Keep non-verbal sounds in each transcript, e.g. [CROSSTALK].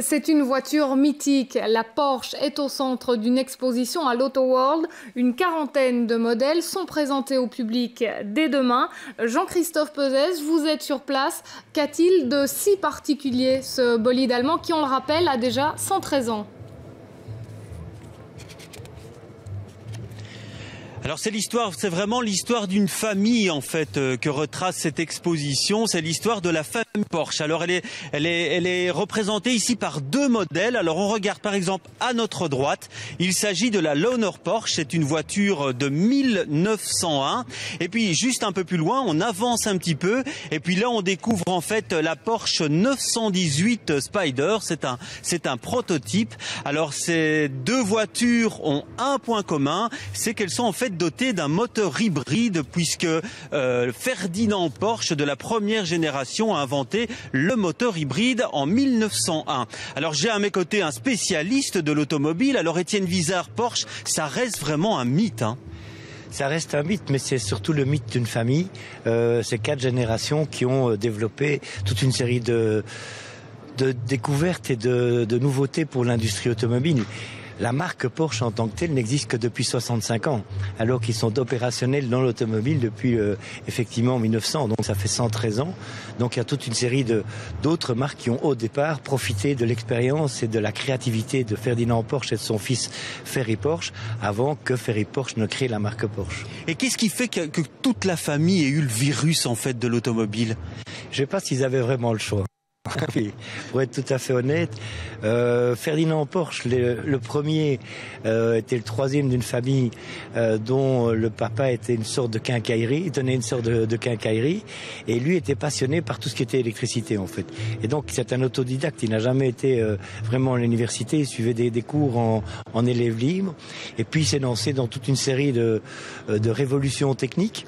C'est une voiture mythique. La Porsche est au centre d'une exposition à l'Auto World. Une quarantaine de modèles sont présentés au public dès demain. Jean-Christophe Pezès, vous êtes sur place. Qu'a-t-il de si particulier ce bolide allemand qui, on le rappelle, a déjà 113 ans? Alors c'est l'histoire, c'est vraiment l'histoire d'une famille en fait euh, que retrace cette exposition. C'est l'histoire de la famille Porsche. Alors elle est, elle est, elle est représentée ici par deux modèles. Alors on regarde par exemple à notre droite, il s'agit de la Loner Porsche. C'est une voiture de 1901. Et puis juste un peu plus loin, on avance un petit peu. Et puis là, on découvre en fait la Porsche 918 Spider. C'est un, c'est un prototype. Alors ces deux voitures ont un point commun, c'est qu'elles sont en fait doté d'un moteur hybride puisque euh, Ferdinand Porsche de la première génération a inventé le moteur hybride en 1901. Alors j'ai à mes côtés un spécialiste de l'automobile. Alors Étienne Vizard Porsche, ça reste vraiment un mythe. Hein ça reste un mythe, mais c'est surtout le mythe d'une famille. Euh, c'est quatre générations qui ont euh, développé toute une série de, de découvertes et de, de nouveautés pour l'industrie automobile. La marque Porsche en tant que telle n'existe que depuis 65 ans, alors qu'ils sont opérationnels dans l'automobile depuis euh, effectivement 1900, donc ça fait 113 ans. Donc il y a toute une série de d'autres marques qui ont au départ profité de l'expérience et de la créativité de Ferdinand Porsche et de son fils Ferry Porsche avant que Ferry Porsche ne crée la marque Porsche. Et qu'est-ce qui fait que, que toute la famille ait eu le virus en fait de l'automobile? Je ne sais pas s'ils avaient vraiment le choix. [LAUGHS] pour être tout à fait honnête, euh, Ferdinand Porsche, le, premier, euh, était le troisième d'une famille euh, dont le papa était une sorte de quincaillerie, il tenait une sorte de, quincaillerie, et lui était passionné par tout ce qui était électricité en fait. Et donc c'est un autodidacte, il n'a jamais été vraiment à l'université, il suivait des, cours en, en, élève libre, et puis il s'est lancé dans toute une série de, de révolutions techniques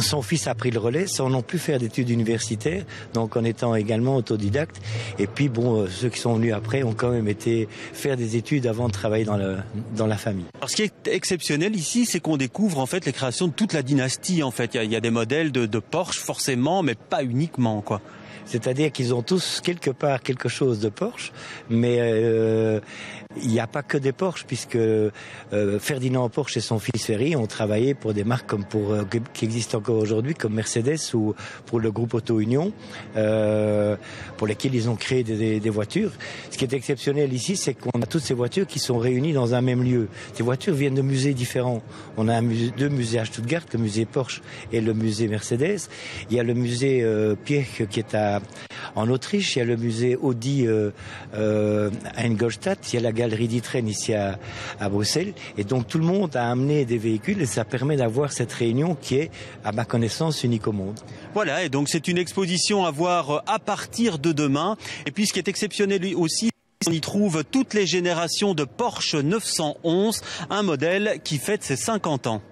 son fils a pris le relais sans non plus faire d'études universitaires, donc en étant également autodidacte. Et puis bon, euh, ceux qui sont venus après ont quand même été faire des études avant de travailler dans, le, dans la famille. Alors ce qui est exceptionnel ici, c'est qu'on découvre en fait les créations de toute la dynastie. En fait, il y, a, des modèles de, de Porsche forcément, mais pas uniquement quoi. C'est-à-dire qu'ils ont tous quelque part quelque chose de Porsche, mais euh, il n'y a pas que des Porsche, puisque euh, Ferdinand Porsche et son fils Ferry ont travaillé pour des marques comme pour euh, qui existent encore aujourd'hui, comme Mercedes ou pour le groupe Auto Union, euh, pour lesquels ils ont créé des, des, voitures. Ce qui est exceptionnel ici, c'est qu'on a toutes ces voitures qui sont réunies dans un même lieu. Ces voitures viennent de musées différents. On a un musée, deux musées à Stuttgart, le musée Porsche et le musée Mercedes. Il y a le musée euh, Pierre qui est à en Autriche, il y a le musée Audi euh, euh, à Ingolstadt, il y a la galerie d'Itren ici à, à, Bruxelles. Et donc tout le monde a amené des véhicules et ça permet d'avoir cette réunion qui est, à ma connaissance, unique au monde. Voilà, et donc c'est une exposition à voir euh, à partir de demain. Et puis ce qui est exceptionnel aussi, on y trouve toutes les générations de Porsche 911, un modèle qui fête ses 50 ans.